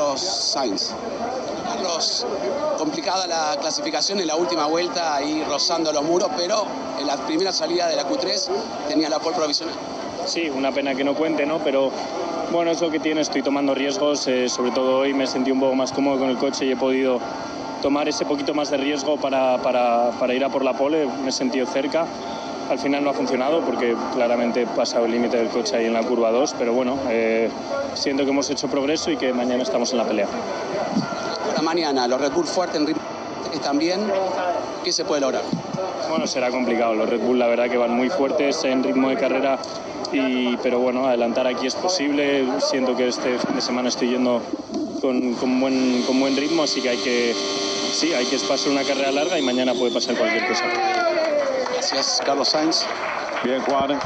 Carlos Sainz. Carlos, complicada la clasificación en la última vuelta, ahí rozando los muros, pero en la primera salida de la Q3 tenía la pole provisional. Sí, una pena que no cuente, ¿no? Pero bueno, es lo que tiene, estoy tomando riesgos, eh, sobre todo hoy me sentí un poco más cómodo con el coche y he podido tomar ese poquito más de riesgo para, para, para ir a por la pole, me he sentido cerca. Al final no ha funcionado porque claramente he pasado el límite del coche ahí en la curva 2, pero bueno, eh, siento que hemos hecho progreso y que mañana estamos en la pelea. Para mañana, los Red Bull fuertes en ritmo también, ¿qué se puede lograr? Bueno, será complicado. Los Red Bull la verdad que van muy fuertes en ritmo de carrera, y, pero bueno, adelantar aquí es posible. Siento que este fin de semana estoy yendo con, con, buen, con buen ritmo, así que hay que, sí, hay que pasar una carrera larga y mañana puede pasar cualquier cosa. Gracias, Carlos Sainz. Bien, Juan.